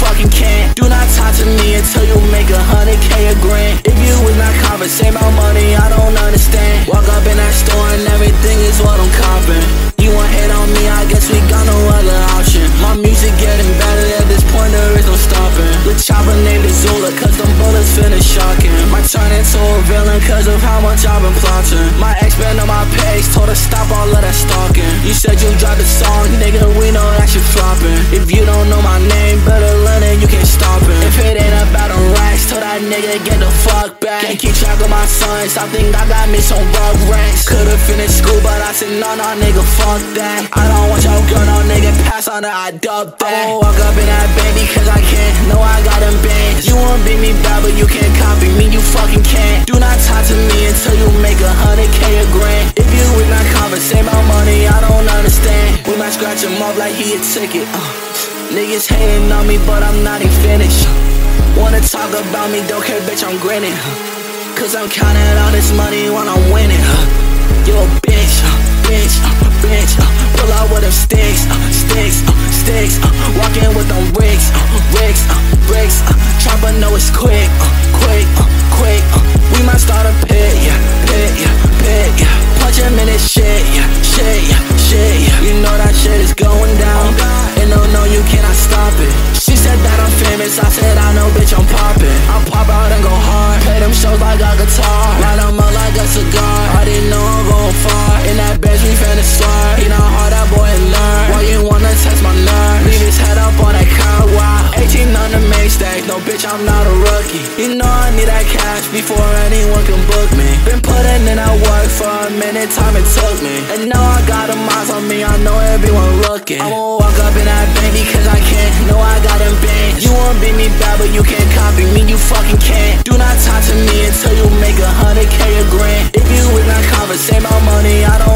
fucking can't. Do not talk to me until you make a hundred K a grand. If you was not conversate about money, I don't understand. Walk up in that store and everything is what I'm copping. You want hit on me, I guess we got no other option. My music getting better at this point, there is no stopping. The chopper named Azula, cause them bullets finish shocking. Might turn into a villain cause of how much I've been plotting. My ex been on my page, told her stop all of that stalking. You said you dropped a song, nigga, the fuck back. Can't keep track of my sons, I think I got me some rough racks. Could've finished school, but I said, no, no, nigga, fuck that. I don't want your girl, no nigga, pass on her, I dub that. I won't walk up in that baby, cause I can't. No, I got them bands. You won't beat me bad, but you can't copy me, you fucking can't. Do not talk to me until you make a hundred K a grand. If you with not conversate about money, I don't understand. We might scratch him off like he a ticket. Uh. Niggas hating on me, but I'm not even finished. Talk about me, don't care, bitch, I'm grinning. Cause I'm counting all this money when I'm winning. You a bitch, uh, bitch, uh, bitch. Uh, pull out with them sticks, sticks, sticks. Walking with them rigs, rigs, rigs. Chopper know it's quick, No, bitch, I'm not a rookie. You know I need that cash before anyone can book me. Been putting in that work for a minute, time it took me. And now I got a eyes on me, I know everyone looking. I won't walk up in that bank because I can't. No, I got them bands. You wanna beat me bad, but you can't copy me, you fucking can't. Do not talk to me until you make a hundred K a grand. If you with not conversate about money, I don't.